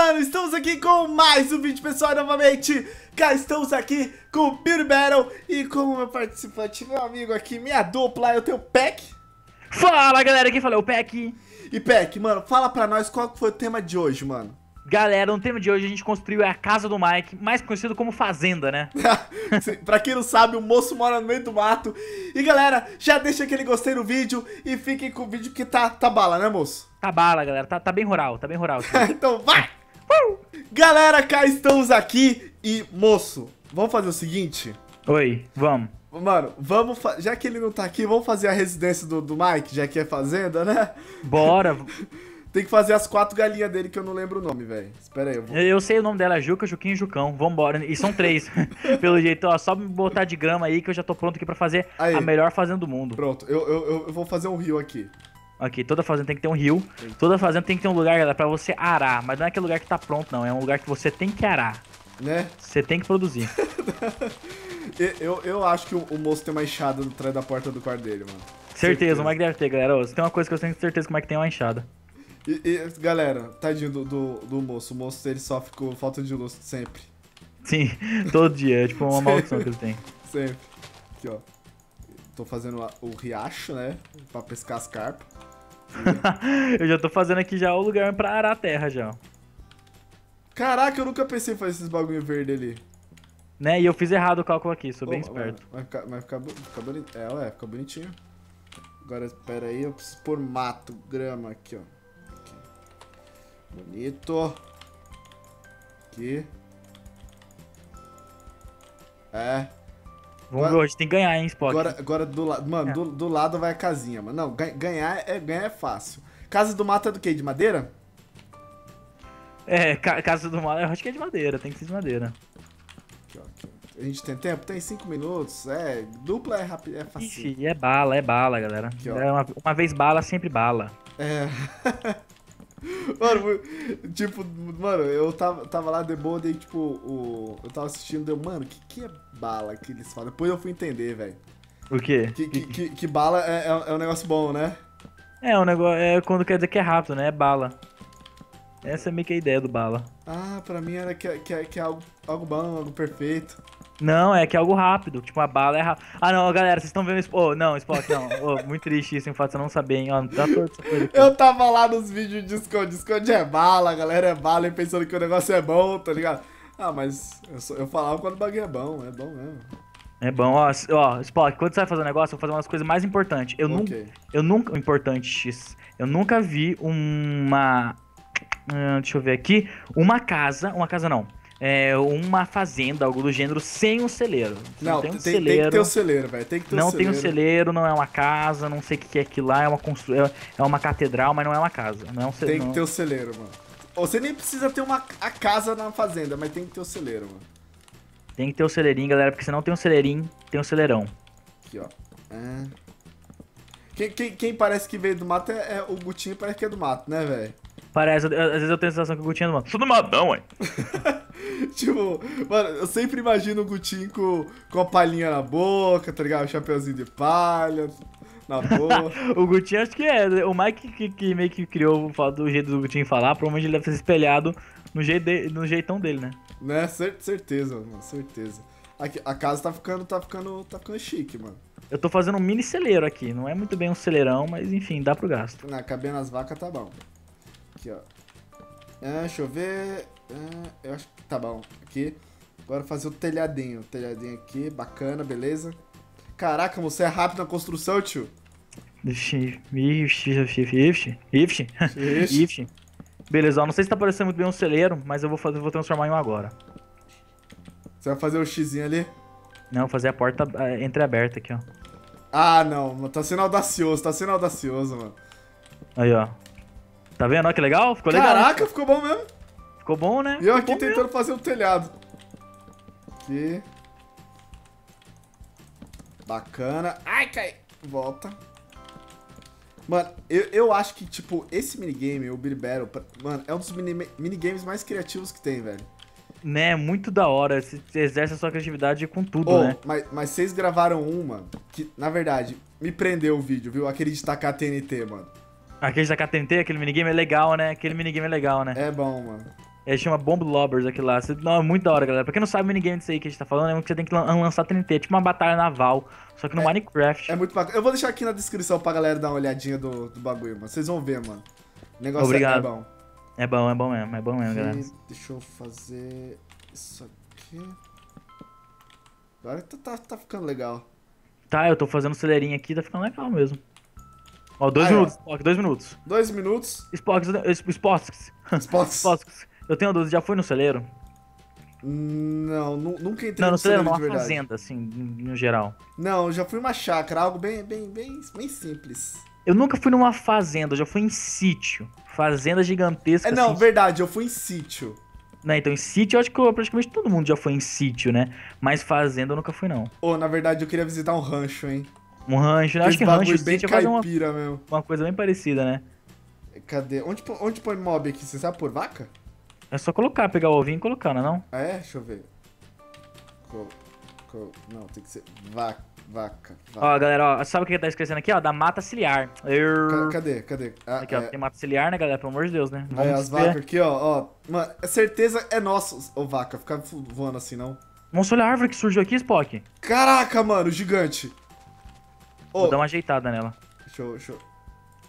mano? Estamos aqui com mais um vídeo, pessoal, novamente. Cá estamos aqui com o Beauty Battle e como meu participante, meu amigo aqui, minha dupla, eu tenho o Peck. Fala, galera, quem falou? O Peck. E Peck, mano, fala pra nós qual foi o tema de hoje, mano. Galera, no tema de hoje a gente construiu a casa do Mike, mais conhecido como fazenda, né? pra quem não sabe, o moço mora no meio do mato. E galera, já deixa aquele gostei no vídeo e fiquem com o vídeo que tá, tá bala, né, moço? Tá bala, galera. Tá, tá bem rural, tá bem rural. então vai! Galera, cá estamos aqui e, moço, vamos fazer o seguinte? Oi, vamos. Mano, vamos. Já que ele não tá aqui, vamos fazer a residência do, do Mike, já que é fazenda, né? Bora. Tem que fazer as quatro galinhas dele que eu não lembro o nome, velho. Espera aí, eu vou. Eu sei o nome dela, Juca, Juquinho e Jucão. Vambora. E são três. Pelo jeito, ó. Só me botar de grama aí que eu já tô pronto aqui pra fazer aí. a melhor fazenda do mundo. Pronto, eu, eu, eu vou fazer um rio aqui. Ok, toda fazenda tem que ter um rio. Toda fazenda tem que ter um lugar, galera, pra você arar. Mas não é aquele lugar que tá pronto, não. É um lugar que você tem que arar. Né? Você tem que produzir. eu, eu acho que o, moço tem uma enxada no trás da porta do quarto dele, mano. Certeza, certeza. o Mike deve ter, galera. Tem uma coisa que eu tenho certeza que o Mike tem é uma enxada. E, e, galera, tadinho do, do, do, moço. O moço ele sofre com falta de luz sempre. Sim, todo dia. É tipo uma maldição que ele tem. Sempre. Aqui, ó. Tô fazendo o riacho, né? Pra pescar as carpas. eu já tô fazendo aqui já o lugar pra arar a terra já. Caraca, eu nunca pensei em fazer esses bagulho verde ali. Né, e eu fiz errado o cálculo aqui, sou bem esperto. Vai ficar, vai ficar, ficar bonito. É, ué, fica bonitinho. Agora, espera aí, eu preciso pôr mato, grama aqui, ó. Aqui. Bonito. Aqui. É, Vamos ver hoje, tem que ganhar, hein, Spock. Agora, agora do lado. Mano, é. do, do, lado vai a casinha, mano. Não, ganhar é, ganhar é fácil. Casa do mato é do quê? De madeira? É, ca casa do mato, eu acho que é de madeira, tem que ser de madeira. Aqui, ó, aqui. A gente tem tempo? Tem 5 minutos. É, dupla é rápido, é fácil. Ixi, é bala, é bala, galera. Aqui, é uma, uma vez bala, sempre bala. É. Mano, tipo, mano, eu tava, tava lá de boa, daí, tipo, o, eu tava assistindo, deu, mano, que que é bala que eles falam? Depois eu fui entender, velho. O quê? Que, que, que, que bala é, é, é, um negócio bom, né? É, um negócio, é quando quer dizer que é rápido, né? É bala. Essa é meio que a ideia do bala. Ah, pra mim era que, que, que é algo, algo bom, algo perfeito. Não, é que é algo rápido. Tipo, a bala é rápida. Ah, não, galera, vocês estão vendo... Oh, não, Spock, não. Oh, muito triste isso, em fato, você não saber, hein. Ó, tá essa coisa aqui. Eu tava lá nos vídeos de esconde. Esconde é bala, a galera é bala e pensando que o negócio é bom, tá ligado? Ah, mas eu, só, eu falava quando o bagulho é bom, é bom mesmo. É bom, ó, ó, Spock, quando você vai fazer um negócio, eu vou fazer uma das coisas mais importantes. Eu, okay. nunca, eu nunca, importante, X, eu nunca vi uma, uh, deixa eu ver aqui, uma casa, uma casa não, é, uma fazenda, algo do gênero, sem um celeiro. Não, não tem, um tem, celeiro, tem que ter o um celeiro, velho. Tem que ter Não um tem um celeiro, não é uma casa, não sei o que é aquilo lá, é uma constru... É, é uma catedral, mas não é uma casa. Não é um celeiro. Tem que ter o celeiro, mano. Você nem precisa ter uma a casa na fazenda, mas tem que ter o celeiro, mano. Tem que ter o celeirinho, galera, porque se não tem um celeirinho, tem um celeirão. Aqui, ó. É... Quem, quem, quem, parece que veio do mato é, é, o Gutinho, parece que é do mato, né, velho? Parece, às vezes eu tenho a sensação que o Gutinho é do mato. Sou do matão, ué. tipo, mano, eu sempre imagino o Gutinho com, com a palhinha na boca, tá ligado? O chapeuzinho de palha na boca. o Gutinho acho que é. O Mike que, que meio que criou o jeito do Gutinho falar, provavelmente ele deve ter se espelhado no, jeito de, no jeitão dele, né? Né, certeza, mano, certeza. Aqui, a casa tá ficando, tá ficando, tá ficando chique, mano. Eu tô fazendo um mini celeiro aqui. Não é muito bem um celeirão, mas enfim, dá pro gasto. Na cabendo as vacas tá bom. Aqui, ó. É, deixa eu ver. É, eu acho que tá bom. Aqui. Agora fazer o telhadinho. O telhadinho aqui, bacana, beleza. Caraca, você é rápido na construção, tio. Ixi, ixi, ixi, ixi. Beleza, ó, não sei se tá parecendo muito bem um celeiro, mas eu vou, fazer, vou transformar em um agora. Você vai fazer o xizinho ali? Não, fazer a porta é, entreaberta aqui, ó. Ah, não, tá sendo audacioso, tá sendo audacioso, mano. Aí, ó. Tá vendo? Olha que legal? Ficou legal. Caraca, ficou bom mesmo. Ficou bom, né? E eu aqui tentando mesmo. fazer o um telhado. Aqui. Bacana. Ai, cai. Volta. Mano, eu, eu acho que, tipo, esse minigame, o Billy Battle, mano, é um dos mini, minigames mais criativos que tem, velho. Né, muito da hora. Você exerce a sua criatividade com tudo, oh, né? Mas, mas vocês gravaram uma que, na verdade, me prendeu o vídeo, viu? Aquele de tacar TNT, mano. Aquele da KTNT, aquele minigame é legal, né? Aquele minigame é legal, né? É bom, mano. É, chama Bomb Lobbers aqui lá. Não, é muito da hora, galera. Pra quem não sabe o minigame disso aí que a gente tá falando, é que você tem que lançar TNT, tipo uma batalha naval, só que no é, Minecraft. É muito bacana. Eu vou deixar aqui na descrição pra galera dar uma olhadinha do, do bagulho, mano. Vocês vão ver, mano. O negócio Obrigado. é bom. É bom, é bom mesmo, é bom mesmo, galera. Deixa eu fazer isso aqui. Agora tá, tá, tá ficando legal. Tá, eu tô fazendo celeirinho aqui, tá ficando legal mesmo. Ó, dois minutos, ó. Spock, dois minutos. Dois minutos. Spock, Spock. Spock. Eu tenho dúvida, já fui no celeiro? Não, nunca entrei não, no, celeiro, não, de verdade. fazenda, assim, no geral. Não, já fui uma chácara, algo bem, bem, bem, bem simples. Eu nunca fui numa fazenda, eu já fui em sítio. Fazenda gigantesca. É, não, assim. verdade, eu fui em sítio. Não, então em sítio eu acho que praticamente todo mundo já foi em sítio, né? Mas fazenda eu nunca fui, não. Ô, oh, na verdade eu queria visitar um rancho, hein? Um rancho, né? Acho que rancho bem sítio caipira uma, mesmo. uma coisa bem parecida, né? Cadê? Onde, onde põe mob aqui? Você sabe por vaca? É só colocar, pegar o ovinho e colocar, não é não? Ah, é? Deixa eu ver. Não, tem que ser vaca, vaca, vaca. Ó, galera, ó, sabe o que tá escrevendo aqui, ó? Da mata ciliar. Eu... Cadê, cadê? Ah, aqui, ó, é... tem mata ciliar, né, galera? Pelo amor de Deus, né? Vamos as vacas aqui, ó, ó. Mano, certeza é nosso, ô vaca, ficar voando assim, não. Nossa, olha a árvore que surgiu aqui, Spock. Caraca, mano, gigante. Vou dar uma ajeitada nela. Deixa eu, deixa eu...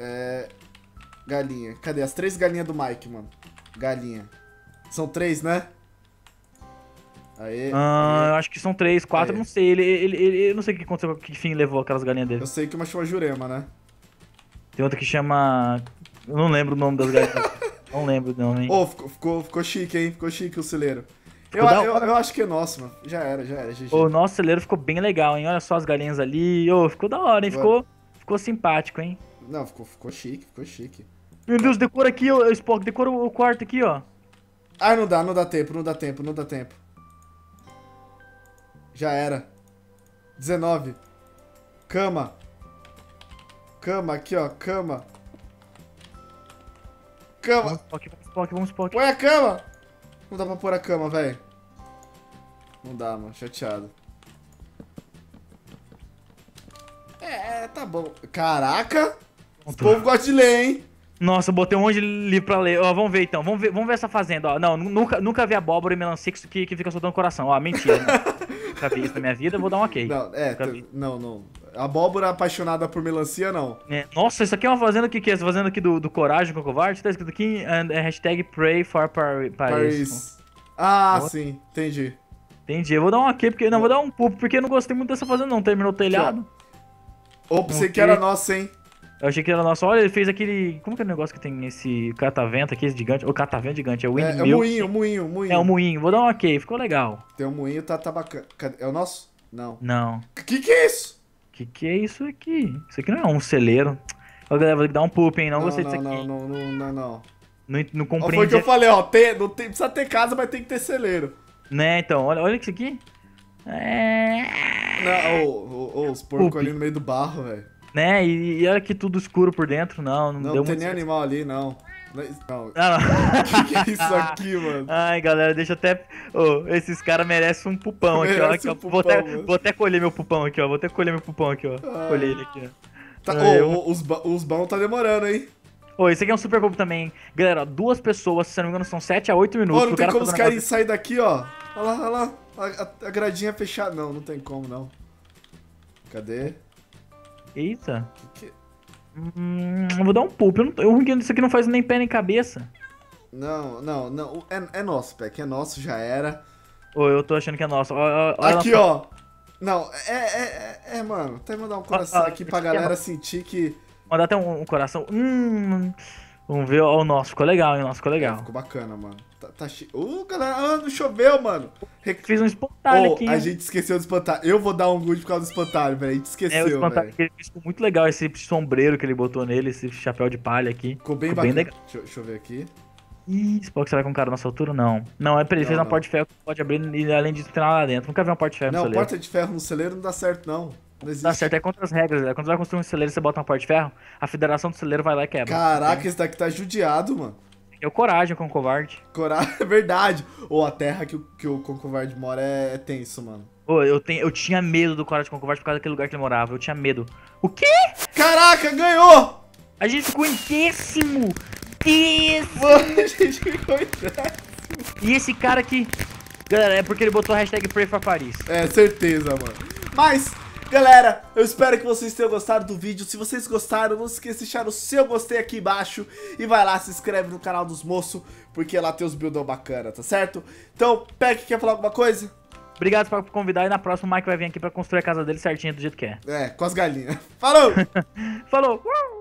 É... Galinha. Cadê? As três galinhas do Mike, mano. Galinha. São três, né? Aê, ah, aê. eu acho que são três, quatro, aê. não sei. Ele, ele, ele, eu não sei o que aconteceu, que fim levou aquelas galinhas dele. Eu sei que uma chama Jurema, né? Tem outra que chama. Eu não lembro o nome das galinhas. não lembro o nome. Ô, oh, ficou, ficou, ficou chique, hein? Ficou chique o celeiro. Eu, eu, eu, acho que é nosso, mano. Já era, já era. GG. O nosso celeiro ficou bem legal, hein? Olha só as galinhas ali. Ô, oh, ficou da hora, hein? Ficou, ficou simpático, hein? Não, ficou, ficou chique, ficou chique. Meu Deus, decora aqui, Spock. Decora o quarto aqui, ó. Ah, não dá, não dá tempo, não dá tempo, não dá tempo. Já era. 19. Cama. Cama, aqui, ó, cama. Cama. Spock, vamos, Spock, vamos, Spock. Põe a cama. Não dá pra pôr a cama, velho. Não dá, mano, chateado. É, tá bom. Caraca! O povo gosta de ler, hein? Nossa, eu botei um monte de livro pra ler. Ó, vamos ver então. Vamos ver, vamos ver essa fazenda, ó. Não, nunca, nunca vi abóbora e melancia que, que fica soltando coração. Ó, mentira. Né? nunca vi isso na minha vida, vou dar um ok. Não, é, não, não. Abóbora apaixonada por melancia, não. É, nossa, isso aqui é uma fazenda que, que é essa fazenda aqui do, do Coragem com o Covarde? Tá escrito aqui, and, é, hashtag pray for Paris. Paris. Ah, sim, entendi. Entendi, eu vou dar um ok, porque, não, vou dar um pulo, porque eu não gostei muito dessa fazenda não. Terminou o telhado. Opa, você que era nossa, hein? Eu achei que era nosso. Olha, ele fez aquele. Como que é o negócio que tem esse catavento aqui, esse gigante? O catavento gigante, é o windmill. É, é o moinho, o moinho, o moinho. É o moinho. Vou dar um ok, ficou legal. Tem um moinho, tá, tá bacana. É o nosso? Não. Não. Que que é isso? Que que é isso aqui? Isso aqui não é um celeiro. Ó, galera, vou dar um poop, hein? Não, não gostei não, disso não, aqui. Não, não, não, não. Não, não compreendi. Foi o que eu falei, ó. Tem, não tem, precisa ter casa, mas tem que ter celeiro. Né, então, olha, olha isso aqui. É. Não, oh, oh, oh, os porcos ali no meio do barro, velho. Né? E, e olha que tudo escuro por dentro, não. Não, não deu tem nem animal ali, não. Não. Ah, não. que, que é isso aqui, mano? Ai, galera, deixa até. Oh, esses caras merecem um pupão aqui, ó. Aqui, um pupão, vou, até, vou, até, colher meu pupão aqui, ó. Vou até colher meu pupão aqui, ó. Ah. Colher ele aqui, ó. Tá, oh, eu... os, os bons tá demorando, hein? Ô, oh, esse aqui é um super pouco também. Galera, ó, duas pessoas, se não me engano, são 7 a 8 minutos. Ó, não tem como os caras sair daqui, ó. Olha lá, olha lá. A, a, a gradinha fechada. Não, não tem como, não. Cadê? Eita. Que. Hum, eu vou dar um pulp. Eu, não, eu, isso aqui não faz nem pé nem cabeça. Não, não, não. É, é nosso, Peck. É nosso, já era. Ô, eu tô achando que é nosso. Aqui, nossa... ó. Não, é, é, é, é, mano. Até mandar um coração aqui pra galera sentir que. Mandar até um, um coração. Hum. Vamos ver, ó, o nosso ficou legal, hein? O nosso ficou legal. É, ficou bacana, mano. Tá, tá che... Uh, galera, ah, não choveu, mano. Fiz um espantalho oh, aqui. A gente esqueceu do espantalho. Eu vou dar um good por causa do espantalho, velho. A gente esqueceu. É, o espantalho que ele fez ficou muito legal. Esse sombreiro que ele botou nele, esse chapéu de palha aqui. Ficou bem ficou bacana. Bem legal. Deixa, deixa, eu ver aqui. Ih, Spock será que é um cara nossa altura? Não. Não, é pra ele. Não, fez uma porta de ferro que pode abrir e além disso tem nada lá dentro. Nunca vi uma porta de ferro não, no celeiro. Não, porta de ferro no celeiro não dá certo, não. Dá certo, é contra as regras. Né? Quando você vai construir um celeiro e você bota uma porta de ferro, a federação do celeiro vai lá e quebra. Caraca, esse daqui tá judiado, mano. É o coragem com o covarde. Coragem, é verdade. Ou a terra que o, que o Concovarde mora é, é tenso, mano. Pô, eu, tenho, eu tinha medo do Coragem com Covarde por causa daquele lugar que ele morava. Eu tinha medo. O quê? Caraca, ganhou! A gente ficou em décimo! Décimo! Mano, a gente ficou em décimo. E esse cara aqui... Galera, é porque ele botou a hashtag Pray for Paris. É, certeza, mano. Mas, galera, eu espero que vocês tenham gostado do vídeo. Se vocês gostaram, não se esqueça de deixar o seu gostei aqui embaixo. E vai lá, se inscreve no canal dos moços, porque lá tem os buildão bacana, tá certo? Então, Peck, quer falar alguma coisa? Obrigado por convidar e na próxima o Mike vai vir aqui pra construir a casa dele certinho do jeito que é. É, com as galinhas. Falou! Falou!